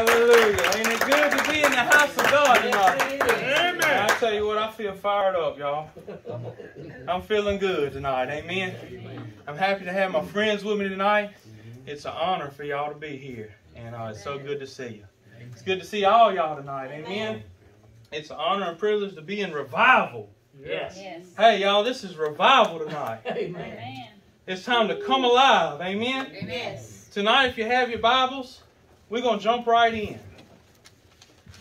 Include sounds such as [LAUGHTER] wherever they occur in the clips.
Hallelujah. Ain't it good to be in the house of God tonight? Amen. I tell you what, I feel fired up, y'all. I'm feeling good tonight. Amen. I'm happy to have my friends with me tonight. It's an honor for y'all to be here. And uh, it's so good to see you. It's good to see all y'all tonight. Amen. It's an honor and privilege to be in revival. Yes. Yes. Hey, y'all, this is revival tonight. Amen. Amen. It's time to come alive. Amen. Yes. Tonight, if you have your Bibles, we're going to jump right in.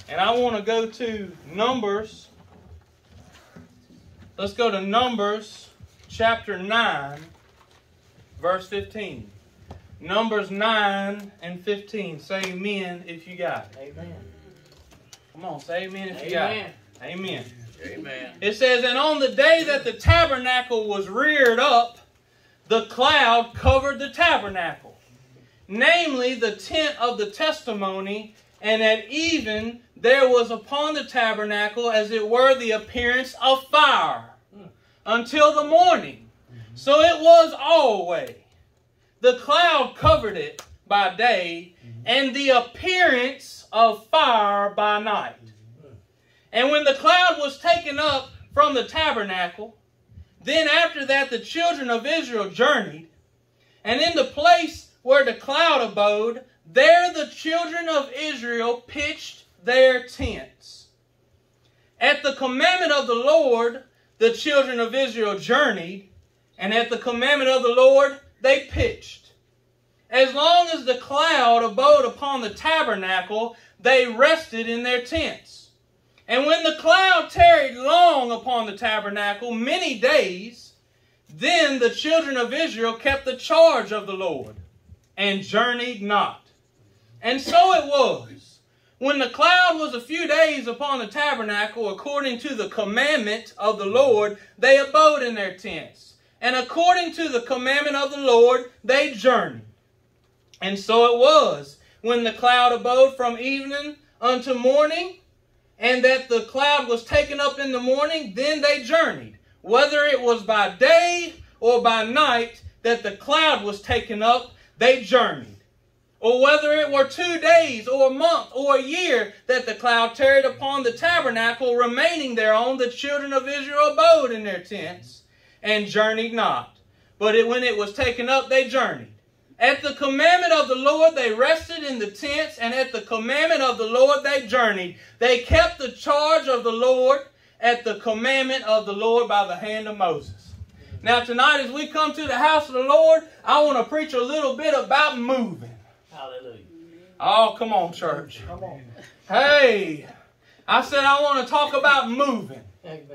And I want to go to Numbers. Let's go to Numbers chapter 9, verse 15. Numbers 9 and 15. Say amen if you got it. Amen. Come on, say amen if you got it. Amen. Amen. Amen. It says, And on the day that the tabernacle was reared up, the cloud covered the tabernacle, namely the tent of the testimony, and at even there was upon the tabernacle as it were the appearance of fire until the morning. Mm-hmm. So it was always. The cloud covered it by day, mm-hmm. and the appearance of fire by night. Mm-hmm. And when the cloud was taken up from the tabernacle, then after that the children of Israel journeyed, and in the place where the cloud abode, there the children of Israel pitched their tents. At the commandment of the Lord, the children of Israel journeyed, and at the commandment of the Lord, they pitched. As long as the cloud abode upon the tabernacle, they rested in their tents. And when the cloud tarried long upon the tabernacle, many days, then the children of Israel kept the charge of the Lord, and journeyed not. And so it was, when the cloud was a few days upon the tabernacle, according to the commandment of the Lord, they abode in their tents. And according to the commandment of the Lord, they journeyed. And so it was, when the cloud abode from evening unto morning, and that the cloud was taken up in the morning, then they journeyed. Whether it was by day or by night that the cloud was taken up, they journeyed. Or whether it were two days or a month or a year that the cloud tarried upon the tabernacle, remaining thereon, the children of Israel abode in their tents and journeyed not. But it, when it was taken up, they journeyed. At the commandment of the Lord, they rested in the tents, and at the commandment of the Lord, they journeyed. They kept the charge of the Lord at the commandment of the Lord by the hand of Moses. Now, tonight, as we come to the house of the Lord, I want to preach a little bit about moving. Hallelujah. Oh, come on, church. Come on. Hey, I said I want to talk about moving. Amen.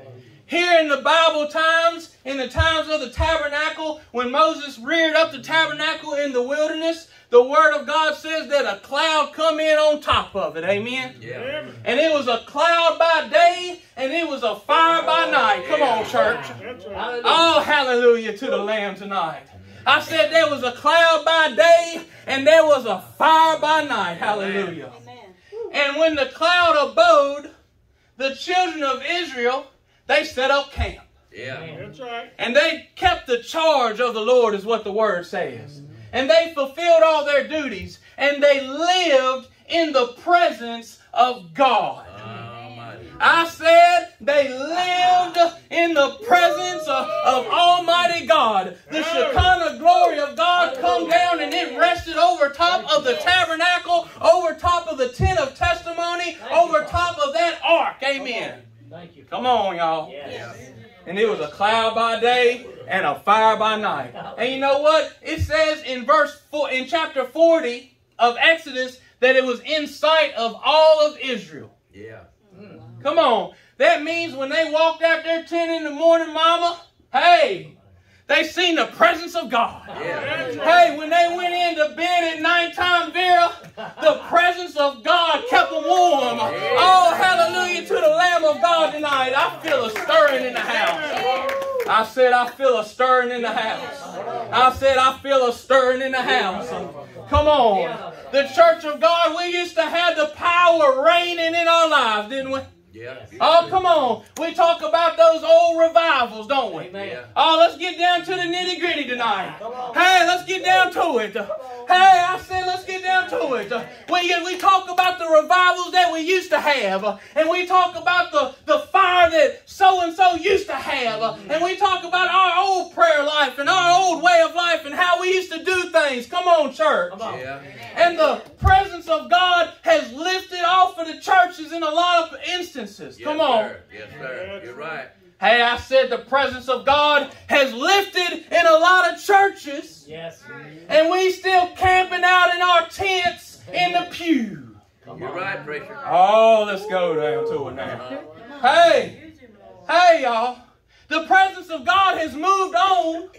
Here in the Bible times, in the times of the tabernacle, when Moses reared up the tabernacle in the wilderness, the Word of God says that a cloud come in on top of it. Amen? Yeah. And it was a cloud by day, and it was a fire by oh, night. Come on, church. Hallelujah. Oh, hallelujah to the Lamb tonight. I said there was a cloud by day, and there was a fire by night. Hallelujah. Amen. And when the cloud abode, the children of Israel, they set up camp. Yeah. That's right. And they kept the charge of the Lord, is what the word says. And they fulfilled all their duties. And they lived in the presence of God. Almighty. I said they lived in the presence of, of Almighty God. The Shekinah glory of God come down and it rested over top of the tabernacle, over top of the tent of testimony, over top of that ark. Amen. Thank you. Come on, y'all. Yes. And it was a cloud by day and a fire by night. And you know what? It says in verse four, in chapter 40 of Exodus that it was in sight of all of Israel. Yeah. Mm. Come on. That means when they walked out their tent in the morning, mama, hey, they seen the presence of God. Yeah. Hey, when they went into bed at nighttime, Vera, the presence of God kept them warm. Oh, hallelujah to the Lamb of God tonight. I feel a stirring in the house. I said, I feel a stirring in the house. I said, I feel a stirring in the house. Come on. The church of God, we used to have the power reigning in our lives, didn't we? Yeah. Oh, come on. We talk about those old revivals, don't we? Amen. Yeah. Oh, let's get down to the nitty gritty tonight. Hey, let's get down to it. Hey, I said let's get down to it. We, we talk about the revivals that we used to have, and we talk about the, the fire that so and so used to have, and we talk about our old prayer life and our old way of life and how we used to do things. Come on, church. Come on. Yeah. And the presence of God has lifted off of the churches in a lot of instances. Come Yes, on. Sir. Yes, sir. You're right. Hey, I said the presence of God has lifted in a lot of churches, Yes. and we still camping out in our tents in the pew. Come You're on. right, preacher. Oh, let's go down to it now. Hey, hey, y'all. The presence of God has moved on,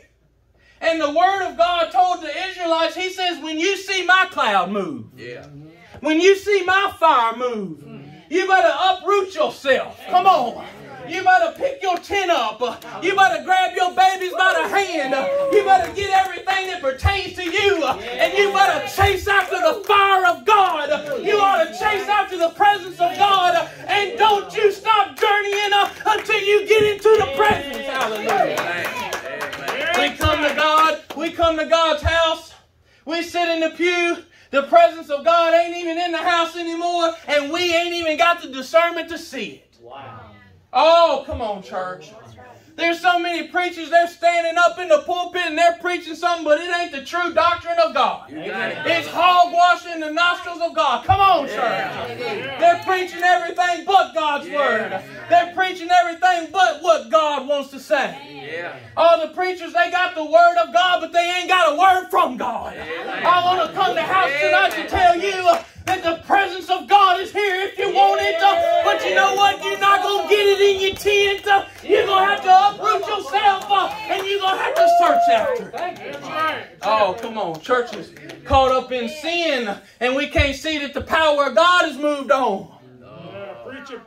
and the Word of God told the Israelites, He says, when you see my cloud move, Yeah. when you see my fire move, you better uproot yourself. Come on. You better pick your tent up. You better grab your babies by the hand. You better get everything that pertains to you. And you better chase after the fire of God. You ought to chase after the presence of God. And don't you stop journeying uh, until you get into the presence. Hallelujah. We come to God. We come to God's house. We sit in the pew. The presence of God ain't even in the house anymore, and we ain't even got the discernment to see it. Wow. Oh, come on, church. There's so many preachers, they're standing up in the pulpit and they're preaching something, but it ain't the true doctrine of God. It. It's hogwash in the nostrils of God. Come on, church. They're preaching everything but God's Yeah. word. They're preaching everything but what God wants to say. Yeah. All the preachers, they got the word of God, but they ain't got a word from God. Amen. I want to come to house tonight to tell you that the presence of God is here if you want it. uh, but you know what? You're not going to get it in your tent. uh, you're going to have to uproot yourself uh, and you're going to have to search after it. Oh, come on. Church is caught up in sin and we can't see that the power of God has moved on.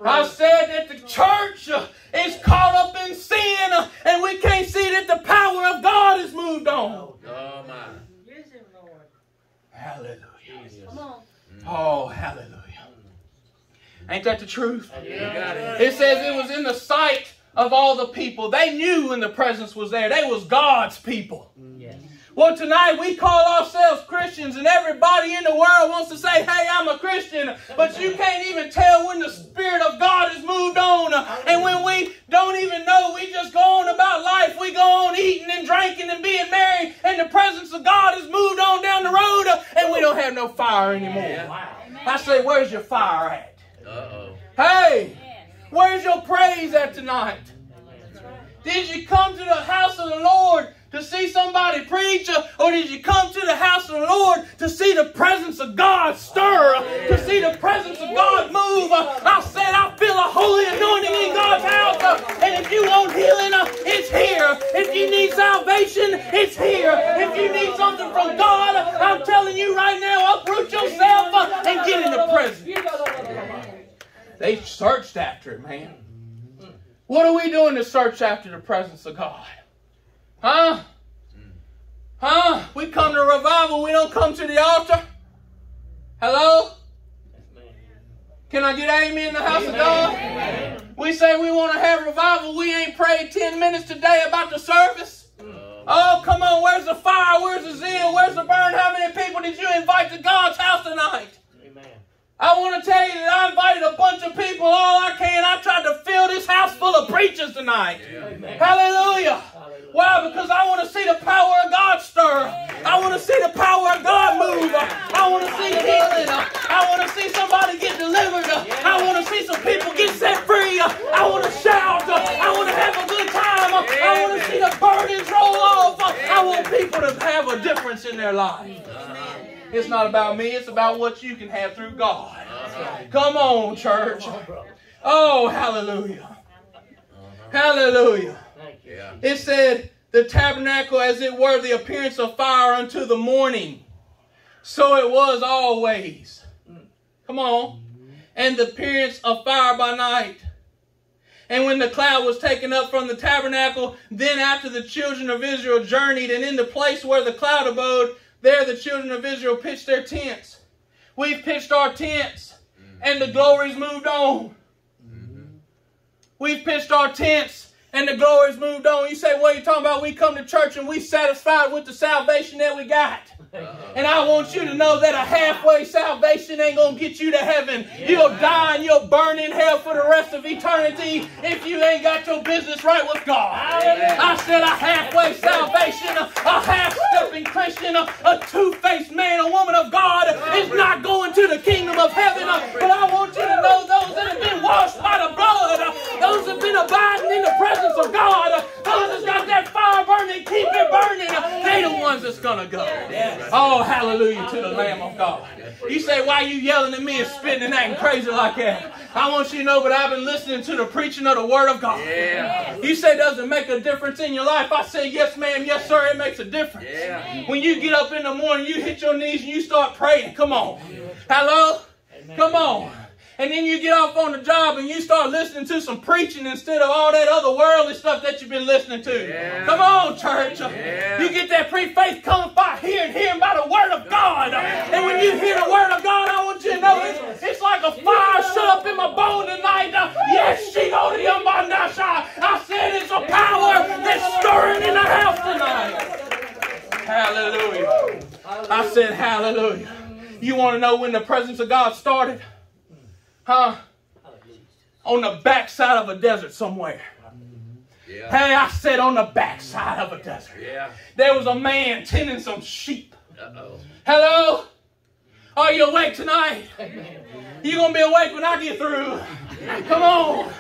I said that the church uh, is caught up in sin uh, and we can't see that the power of God has moved on. Oh, my. Hallelujah. Come on. Mm. Oh, hallelujah. Ain't that the truth? You got it. It says it was in the sight of all the people. They knew when the presence was there. They was God's people. Yes. Well, tonight we call ourselves Christians, and everybody in the world wants to say, Hey, I'm a Christian. But you can't even tell when the Spirit of God has moved on. And when we don't even know, we just go on about life. We go on eating and drinking and being merry, and the presence of God has moved on down the road, and we don't have no fire anymore. Wow. I say, Where's your fire at? Uh-oh. Hey, where's your praise at tonight? Did you come to the house of the Lord to see somebody preach, or did you come to the house of the Lord to see the presence of God stir, to see the presence of God move? I said, I feel a holy anointing in God's house, uh, and if you want healing, uh, it's here. If you need salvation, it's here. If you need something from God, I'm telling you right now, uproot yourself uh, and get in the presence. They searched after it, man. What are we doing to search after the presence of God? Huh? Huh? We come to revival, we don't come to the altar. Hello? Can I get amen in the house of God? We say we want to have revival. We ain't prayed 10 minutes today about the service. Oh, come on. Where's the fire? Where's the zeal? Where's the burn? How many people did you invite to God's house tonight? Amen. I want to tell you that I invited a bunch of people all I can. I tried to fill this house full of preachers tonight. Amen. Hallelujah. Why? Because I want to see the power of God stir. I want to see the power of God move. I want to see healing. I want to see somebody get delivered. I want to see some people get set free. I want to shout. I want to have a good time. I want to see the burdens roll off. I want people to have a difference in their life. It's not about me, it's about what you can have through God. Come on, church. Oh, hallelujah. Hallelujah. Yeah. It said, the tabernacle as it were the appearance of fire unto the morning. So it was always. Come on. And the appearance of fire by night. And when the cloud was taken up from the tabernacle, then after the children of Israel journeyed, and in the place where the cloud abode, there the children of Israel pitched their tents. We've pitched our tents, and the mm-hmm. glory's moved on. Mm-hmm. we've pitched our tents and the glory's moved on. You say, what are you talking about? We come to church and we satisfied with the salvation that we got. [LAUGHS] And I want you to know that a halfway salvation ain't going to get you to heaven. You'll die and you'll burn in hell for the rest of eternity if you ain't got your business right with God. I said a halfway salvation, a, a half-stepping Christian, a, a two-faced man, a woman of God is not going to the kingdom of heaven. Uh, but I want you to know those that have been washed by the blood, uh, those that have been abiding in the presence of God, uh, those that's got that fire burning, keep it burning, they the ones that's going to go. Oh, hallelujah to the Lamb of God. You say, why you yelling at me and spitting and acting crazy like that? I want you to know, but I've been listening to the preaching of the Word of God. Yeah. You say, does it make a difference in your life? I say, yes, ma'am, yes, sir, it makes a difference. Yeah. When you get up in the morning, you hit your knees and you start praying. Come on. Hello? Come on. And then you get off on the job and you start listening to some preaching instead of all that other worldly stuff that you've been listening to. Yeah. Come on, church. Yeah. You get that pre-faith coming by hearing, hearing by the word of God. And when you hear the word of God, I want you to know it's, it's like a fire shut up in my bone tonight. Uh, Yes, she go to Umbandasha. I said it's a power that's stirring in the house tonight. Hallelujah. I said hallelujah. You want to know when the presence of God started? Huh? On the backside of a desert somewhere. Yeah. Hey, I said on the backside of a desert. Yeah. There was a man tending some sheep. Uh-oh. Hello? Are you awake tonight? You gonna be awake when I get through. Come on.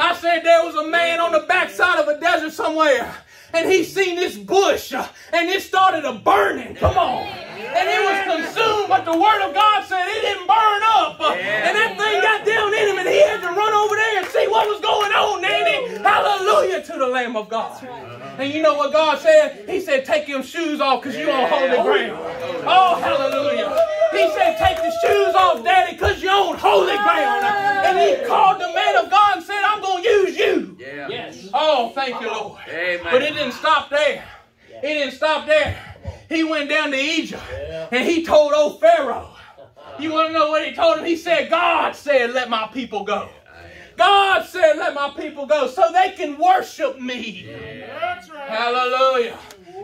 I said there was a man on the backside of a desert somewhere. And he seen this bush uh, and it started a burning. Come on. And it was consumed, but the word of God said it didn't burn up. Uh, And that thing got down in him and he had to run over there and see what was going on, Nanny. Hallelujah to the Lamb of God. And you know what God said? He said, take your shoes off because you on holy ground. Oh, hallelujah. He said, take the shoes off, Daddy, because you're on holy ground. And he called the man of God and said, I'm going to use you. Yeah. Yes. Oh, thank you, Lord. Amen. But it didn't stop there. It didn't stop there. He went down to Egypt and he told old Pharaoh. You want to know what he told him? He said, God said, let my people go. God said, let my people go so they can worship me. That's right. Hallelujah.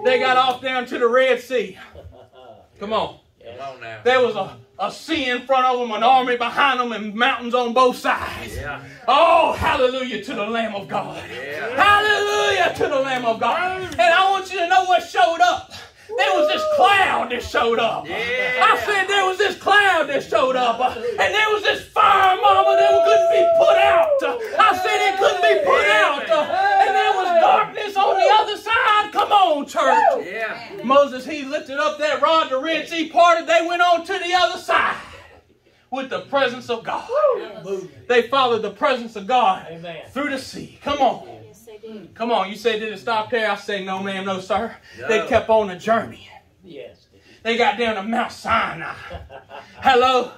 They got off down to the Red Sea. [LAUGHS] Come on. Come on now. There was a, a sea in front of them, an army behind them, and mountains on both sides. Yeah. Oh, hallelujah to the Lamb of God. Yeah. Hallelujah to the Lamb of God. And I want you to know what showed up. There was this cloud that showed up. Yeah. I said there was this cloud that showed up. And there was this fire, mama, that couldn't be put out. I said it couldn't be put out. And there was darkness on the other side. Come on, church. Yeah. Moses, he lifted up that rod, the Red Sea parted. They went on to the other side with the presence of God. They followed the presence of God Amen. through the sea. Come on. Yes. Come on. You say, did it stop there? I say, no, ma'am, no, sir. They kept on the journey. Yes. They got down to Mount Sinai. [LAUGHS] Hello?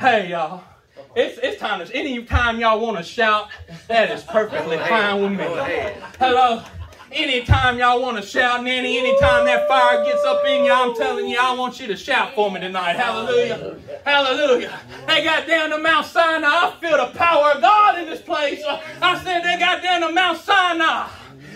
Hey, y'all. It's, it's time to, any time y'all want to shout, that is perfectly fine with me. Hello? Anytime y'all want to shout, Nanny, anytime that fire gets up in you, I'm telling you, I want you to shout for me tonight. Hallelujah. Hallelujah. They got down to Mount Sinai. I feel the power of God in this place. I said they got down to Mount Sinai.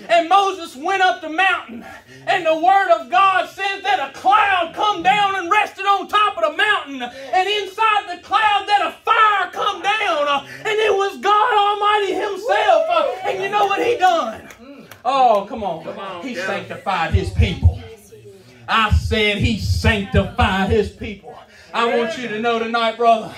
And Moses went up the mountain. And the word of God says that a cloud come down and rested on top of the mountain. And inside the cloud that a fire come down. And it was God Almighty himself. And you know what he done? Oh, come on. Come on, he yeah. sanctified his people. Yes, he did. I said he sanctified his people. I want you to know tonight, brother,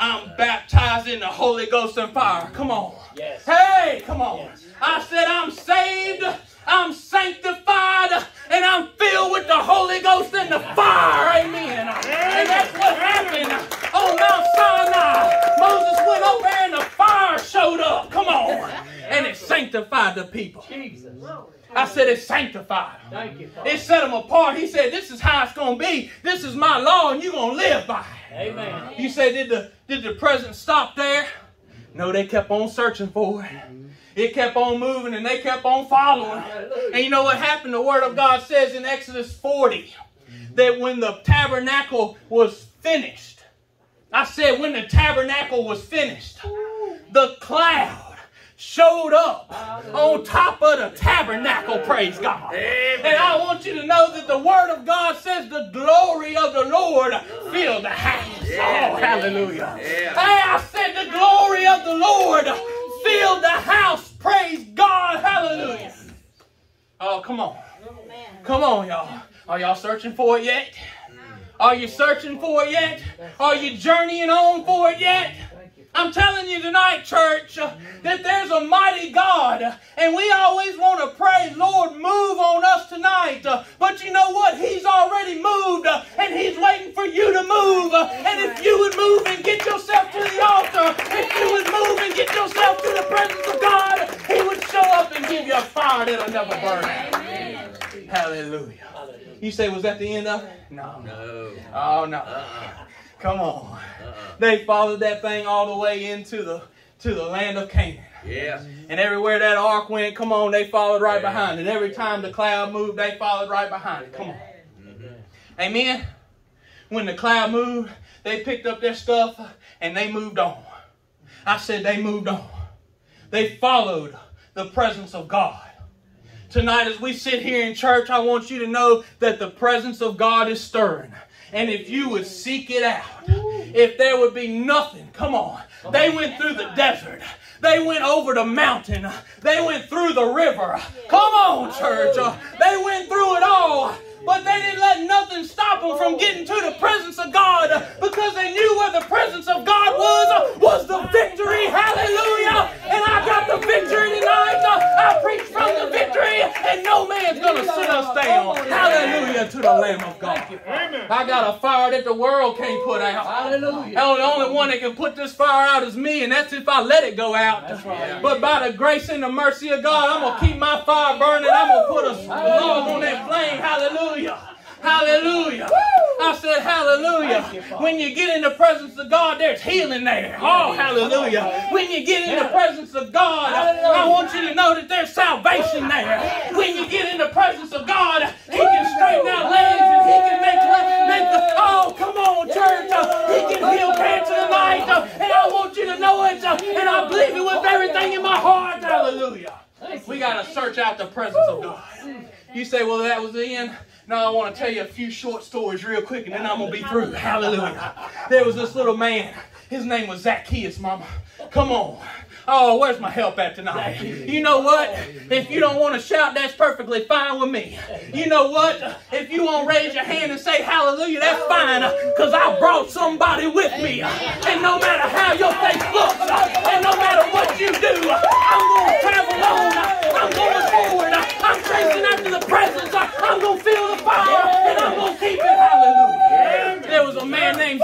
I'm baptized in the Holy Ghost and fire. Come on. Yes. Hey, come on. Yes. I said I'm saved, I'm sanctified, and I'm filled with the Holy Ghost and the fire. Amen. And that's what happened on Mount Sinai. Moses went up there and the fire showed up. Come on. And it sanctified the people. Jesus. I said it sanctified them. Thank you, Father. It set them apart. He said, This is how it's gonna be. This is my law, and you're gonna live by it. Amen. You say, did the did the present stop there? No, they kept on searching for it. It kept on moving and they kept on following. And you know what happened? The word of God says in Exodus 40 that when the tabernacle was finished, I said when the tabernacle was finished, the cloud showed up on top of the tabernacle, praise God. And I want you to know that the Word of God says the glory of the Lord filled the house. Oh, hallelujah. Hey, I said the glory of the Lord filled the house, praise God, hallelujah. Oh, come on. Come on, y'all. Are y'all searching for it yet? Are you searching for it yet? Are you journeying on for it yet? I'm telling you tonight, church, uh, that there's a mighty God, and we always want to pray, Lord, move on us tonight. Uh, But you know what? He's already moved, uh, and He's waiting for you to move. Uh, And if you would move and get yourself to the altar, if you would move and get yourself to the presence of God, He would show up and give you a fire that'll never burn out. Hallelujah. You say, was that the end of it? No. No. Oh, no. Uh-uh. Come on. Uh-uh. They followed that thing all the way into the to the land of Canaan. Yeah. And everywhere that ark went, come on, they followed right Yeah. behind it. Every time the cloud moved, they followed right behind it. Come on. Mhm. Amen. When the cloud moved, they picked up their stuff and they moved on. I said they moved on. They followed the presence of God. Tonight, as we sit here in church, I want you to know that the presence of God is stirring. And if you would seek it out, if there would be nothing, come on. They went through the desert. They went over the mountain. They went through the river. Come on, church. They went through it all. But they didn't let nothing stop them from getting to the presence of God because they knew where the presence of God was, was the victory. Hallelujah. And I got the victory tonight. I preach from the victory, and no man's going to sit us down. Hallelujah to the Lamb of God. I got a fire that the world can't put out. Hallelujah. Hell, the only one that can put this fire out is me, and that's if I let it go out. Right. But by the grace and the mercy of God, I'm going to keep my fire burning. I'm going to put a log on that flame. Hallelujah. Hallelujah. Hallelujah. I said, Hallelujah. When you get in the presence of God, there's healing there. Oh, hallelujah. When you get in the presence of God, I want you to know that there's salvation there. When you get in the presence of God, He can straighten out legs and He can make, make the, oh, come on, church. Uh, He can heal cancer tonight. Uh, And I want you to know it. uh, And I believe it with everything in my heart. Hallelujah. We got to search out the presence of God. You say, well, that was the end. No, I want to tell you a few short stories real quick and then I'm going to be through. Hallelujah. There was this little man. His name was Zacchaeus, mama. Come on. Oh, where's my help at tonight? You know what? If you don't want to shout, that's perfectly fine with me. You know what? If you won't raise your hand and say hallelujah, that's fine. Because I brought somebody with me. And no matter how your face looks, and no matter what you do, I'm going to travel on. I'm going forward. I'm chasing after the presence. I'm going to feel the fire. And I'm going to keep it. Hallelujah. There was a man named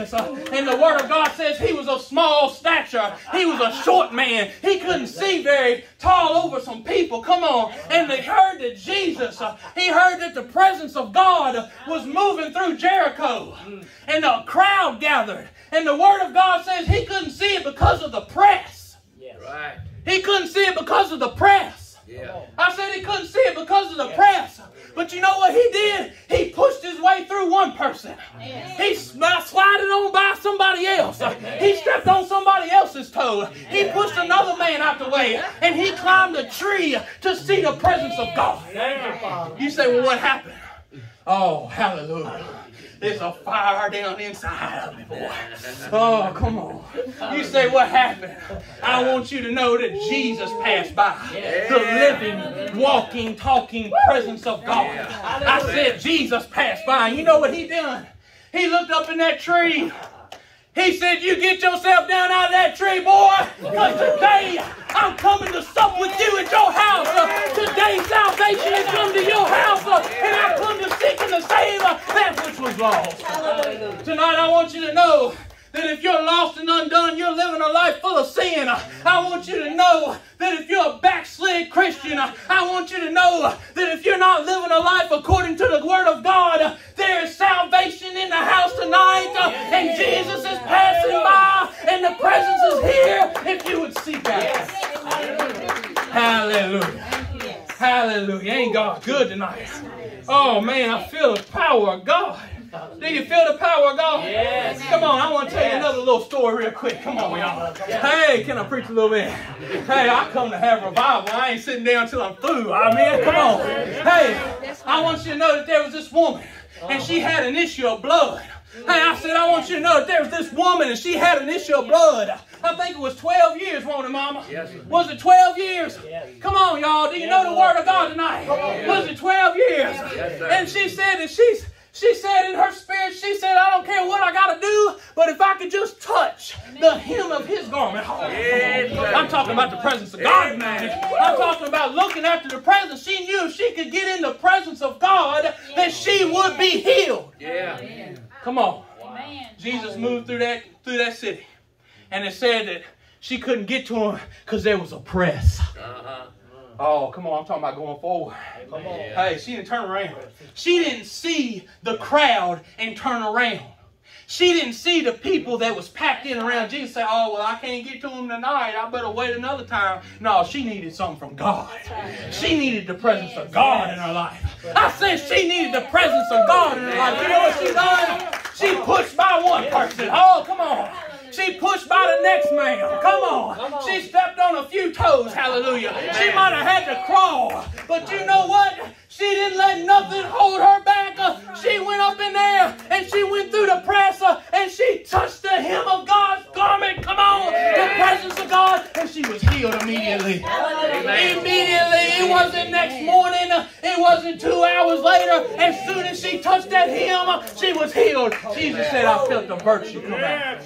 Zacchaeus. uh, And the Word of God says he was of small stature. He was a short man. He couldn't see very tall over some people. Come on. And they heard that Jesus, uh, he heard that the presence of God was moving through Jericho. And a crowd gathered. And the Word of God says he couldn't see it because of the press. Right. He couldn't see it because of the press. Yeah. I said he couldn't see it because of the press. But you know what he did? He pushed his way through one person. He sl- slided on by somebody else. He stepped on somebody else's toe. He pushed another man out the way. And he climbed a tree to see the presence of God. You say, well, what happened? Oh, hallelujah. There's a fire down inside of me, boy. Oh, come on. You say, what happened? I want you to know that Jesus passed by. The living, walking, talking presence of God. I said, Jesus passed by. And you know what he done? He looked up in that tree. He said, You get yourself down out of that tree, boy, because today I'm coming to sup with you at your house. Uh, today salvation has come to your house, uh, and I come to seek and to save uh, that which was lost. Tonight I want you to know that if you're lost and undone, you're living a life full of sin. I want you to know that if you're a backslid Christian, I want you to know that if you're not living a life according to the Word of God, there is salvation in the house tonight, uh, and Jesus is passing by, and the presence is here if you would seek out. Hallelujah. Hallelujah. Ain't God good tonight? Oh man, I feel the power of God. Do you feel the power of God? Yes. Come on, I want to tell you another little story real quick. Come on, y'all. Hey, can I preach a little bit? Hey, I come to have revival. I ain't sitting down till I'm through. I mean, come on. Hey, I want you to know that there was this woman, and she had an issue of blood. Hey, I said, I want you to know that there was this woman, and she had an issue of blood. I think it was 12 years, wasn't it, Mama? Yes, sir. Was it 12 years? Yes. Come on, y'all. Do you know the word of God tonight? Was it 12 years? Yes, sir. And she said that she's she said in her spirit, she said, I don't care what I gotta do, but if I could just touch the hem of his garment. Oh, Yes, come on. sir. I'm talking about the presence of God, Amen. man. I'm talking about looking after the presence. She knew if she could get in the presence of God, that she would be healed. Yeah. Come on. Amen. Jesus moved through that through that city. And it said that she couldn't get to him because there was a press. Uh-huh. Oh, come on, I'm talking about going forward. Come on. Yeah. Hey, she didn't turn around. She didn't see the crowd and turn around. She didn't see the people that was packed in around Jesus say, oh, well, I can't get to him tonight. I better wait another time. No, she needed something from God. She needed the presence of God in her life. I said she needed the presence of God in her life. You know what she done? She pushed by one person. Oh, come on. She pushed by the next man. Come on. She stepped on a few toes. Hallelujah. She might have had to crawl. But you know what? She didn't let nothing hold her back. Uh, She went up in there and she went through the press uh, and she touched the hem of God's garment. Come on. The presence of God. And she was healed immediately. Immediately. It wasn't next morning. It wasn't two hours later. As soon as she touched that hem, she was healed. Jesus said, I felt the virtue come out.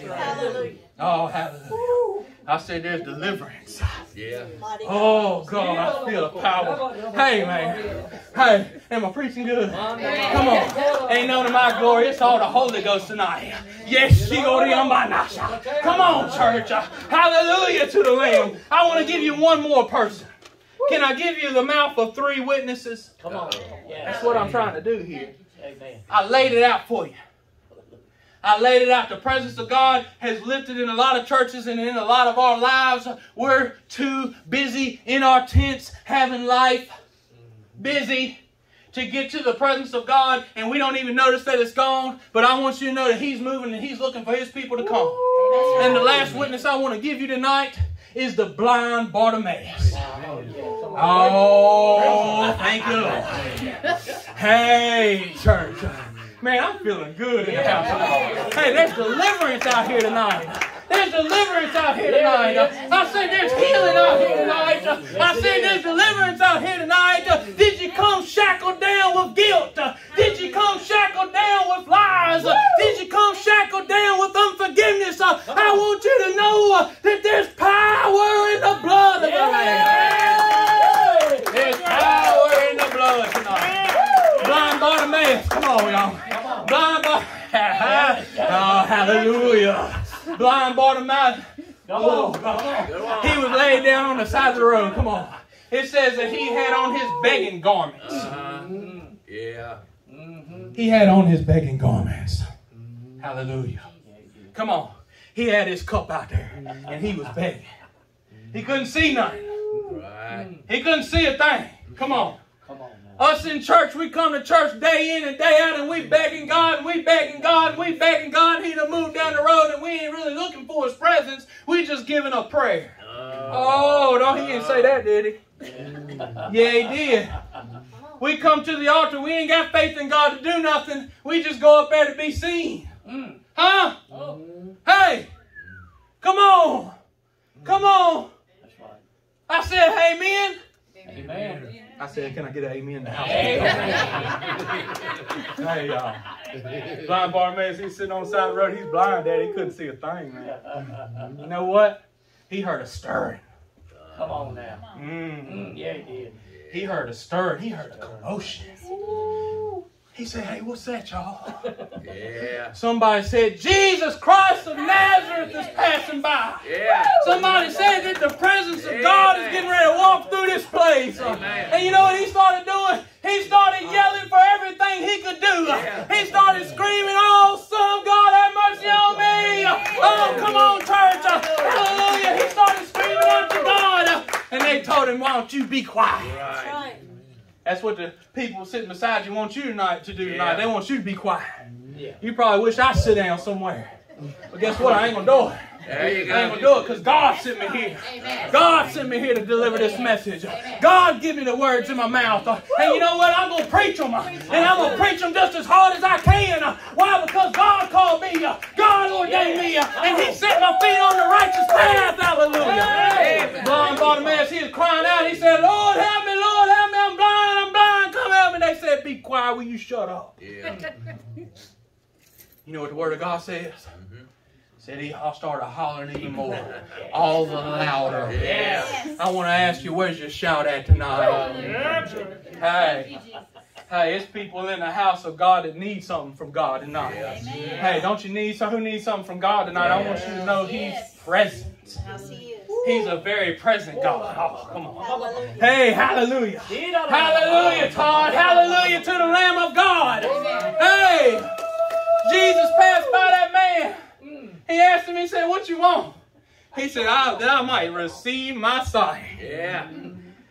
Oh, hallelujah. I said, there's deliverance. Yeah. Oh, God, I feel the power. Hey, man. Hey, am I preaching good? Come on. Ain't none of my glory. It's all the Holy Ghost tonight. Yes, she go to Yambanasha. Come on, church. Hallelujah to the Lamb. I want to give you one more person. Can I give you the mouth of three witnesses? Come on. Yes. That's what I'm trying to do here. Amen. I laid it out for you. I laid it out. The presence of God has lifted in a lot of churches and in a lot of our lives. We're too busy in our tents having life, busy to get to the presence of God, and we don't even notice that it's gone. But I want you to know that He's moving and He's looking for His people to come. And the last witness I want to give you tonight is the blind Bartimaeus. Oh, thank you, Lord. Hey, church. Man, I'm feeling good in the house tonight. Hey, there's deliverance out here tonight. There's deliverance out here tonight. I said there's healing out here tonight. I said there's deliverance out here tonight. Did you come shackled down with guilt? Did you come shackled down with lies? Did you come shackled down with unforgiveness? I want you to know that there's power in the blood of the Lamb. There's power in the blood tonight. Blind Bartimaeus. Come on, y'all. Blind Bartimaeus. Oh, hallelujah. Blind Bartimaeus. Oh, God. He was laid down on the side of the road. Come on. It says that he had on his begging garments. Uh-huh. Yeah. He had on his begging garments. Hallelujah. Come on. He had his cup out there and he was begging. He couldn't see nothing. Right. He couldn't see a thing. Come on. Come on now. Us in church, we come to church day in and day out, and we begging God, and we begging God, and we begging God. He to move down the road, and we ain't really looking for His presence. We just giving a prayer. Uh, Oh, no, he didn't say that, did he? Yeah, he did. We come to the altar, we ain't got faith in God to do nothing. We just go up there to be seen. Huh? Oh, Hey, come on. Come on. right. I said, hey, men. Amen. I said, can I get an amen in the house? [LAUGHS] hey, y'all. Blind Bartimaeus, he's sitting on the side of the road. He's blind, Dad. He couldn't see a thing, man. You know what? He heard a stirring. Come on now. Mm. Mm, yeah, he did. He heard a stirring. He heard a commotion. He said, hey, what's that, y'all? yeah. Somebody said, Jesus Christ of Nazareth is passing by. Yeah. Somebody said that the presence of God is getting ready to walk through this place. Amen. And you know what he started doing? He started yelling for everything he could do. Yeah. He started screaming, Oh, Son of God, have mercy oh, on me. Oh, come on, church. Hallelujah. He started screaming out to God. And they told him, Why don't you be quiet? Right. That's what the people sitting beside you want you tonight to do tonight. They want you to be quiet. Yeah. You probably wish I'd sit down somewhere. But guess what? I ain't gonna do it. There you go. I ain't gonna do it because God sent me here. Amen. God sent me here to deliver this message. God give me the words in my mouth. Uh, and you know what? I'm gonna preach them. Uh, and I'm gonna preach them just as hard as I can. Uh. Why? Because God called me. God ordained me. And He set my feet on the righteous path. Hallelujah. Blind Bartimaeus, he was crying out. He said, Lord, help said, Be quiet. Will you shut up? Yeah. [LAUGHS] You know what the Word of God says? Mhm. Said he I started hollering even more, [LAUGHS] all the louder. Yeah. I want to ask you, where's your shout at tonight? Hey, hey, it's people in the house of God that need something from God tonight. Yes. Hey, don't you need some? Who needs something from God tonight? I want you to know He's present. He's a very present God. Oh, come on. Hey, hallelujah. Hallelujah, Todd. Hallelujah to the Lamb of God. Hey, Jesus passed by that man. He asked him, he said, What you want? He said, I, that I might receive my sight. Yeah.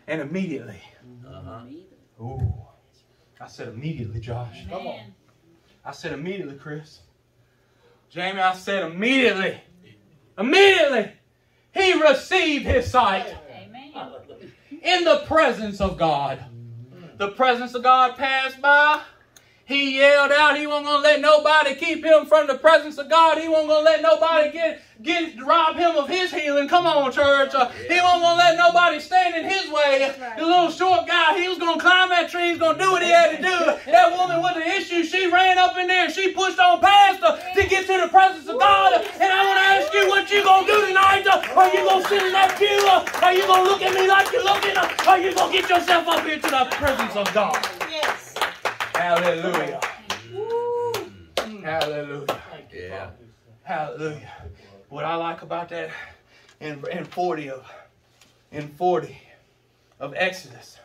And immediately, Uh-huh. ooh, I said immediately, Josh. Come on. I said immediately, Chris. Jamie, I said immediately. Immediately, he received his sight in the presence of God. The presence of God passed by. He yelled out, he wasn't gonna let nobody keep him from the presence of God. He wasn't gonna let nobody get get rob him of his healing. Come on, church. Uh, he wasn't gonna let nobody stand in his way. The little short guy, he was gonna climb that tree, he's gonna do what he had to do. That woman with the issue, she ran up in there and she pushed on past her to get to the presence of God. And I wanna ask you what you gonna do tonight. Uh, Are you gonna sit in that pew? Uh, Are you gonna look at me like you're looking? Uh, Are you gonna get yourself up here to the presence of God? Yes. Hallelujah. Hallelujah. Yeah. Hallelujah. What I like about that in, in 40 of in 40 of Exodus,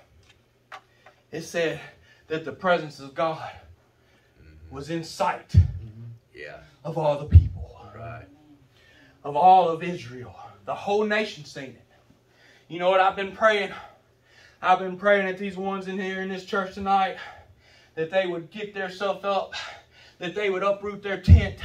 it said that the presence of God mm-hmm. was in sight mm-hmm. Yeah. of all the people, Right. of all of Israel. The whole nation seen it. You know what I've been praying? I've been praying that these ones in here in this church tonight, that they would get themselves up, that they would uproot their tent,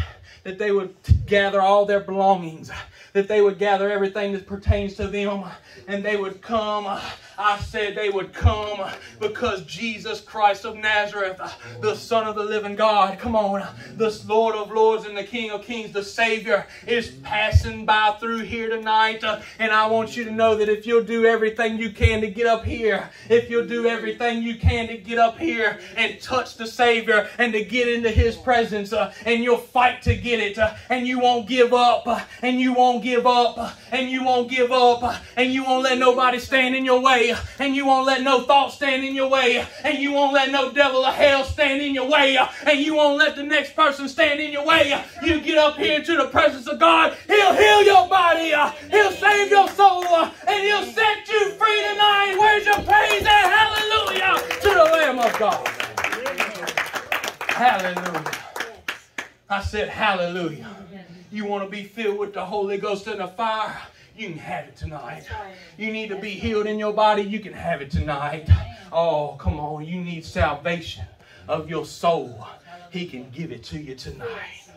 that they would gather all their belongings, that they would gather everything that pertains to them, and they would come. I said they would come because Jesus Christ of Nazareth, the Son of the living God, come on, the Lord of Lords and the King of Kings, the Savior, is passing by through here tonight. And I want you to know that if you'll do everything you can to get up here, if you'll do everything you can to get up here and touch the Savior and to get into His presence, uh, and you'll fight to get it, uh, and you won't give up, uh, and you won't give up, and you won't give up, and you won't let nobody stand in your way, and you won't let no thought stand in your way, and you won't let no devil of hell stand in your way, and you won't let the next person stand in your way. You get up here into the presence of God, He'll heal your body, He'll save your soul, and He'll set you free tonight. Where's your praise at? Hallelujah to the Lamb of God. Hallelujah. I said, Hallelujah. You want to be filled with the Holy Ghost and the fire? You can have it tonight. You need to be healed in your body? You can have it tonight. Oh, come on. You need salvation of your soul. He can give it to you tonight.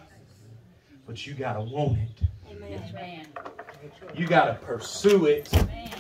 But you got to want it. You got to pursue it. Amen.